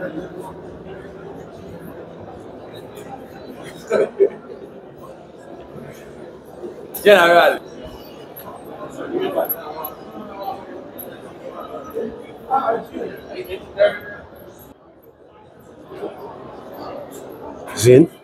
嗯好的谢